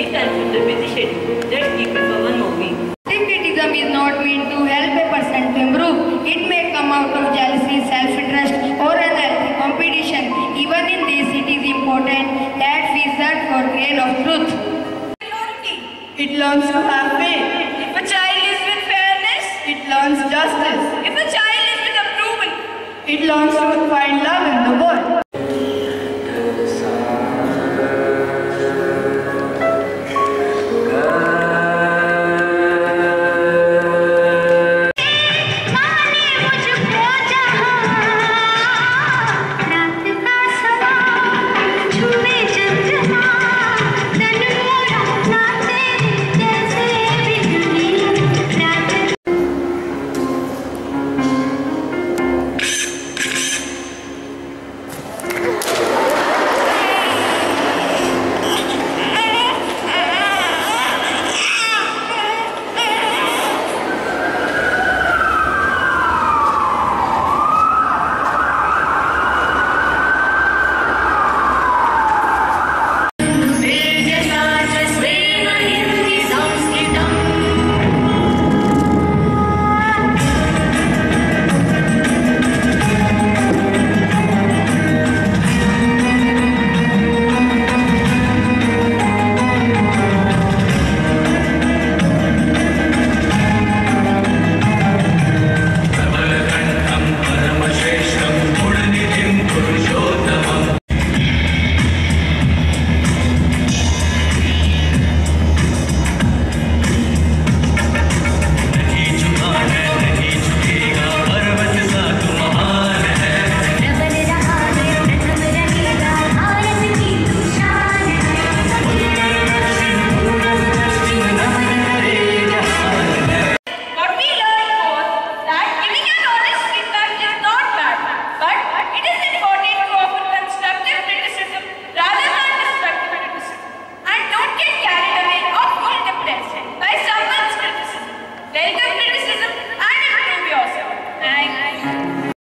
Take time from the busy schedule. Let's keep it for one. Criticism is not meant to help a person to improve. It may come out of jealousy, self-interest or unhealthy competition. Even in this, it is important that we search for grain of truth. It learns to have faith. If a child is with fairness, It learns justice. if a child is with approval, It learns to find love in the world.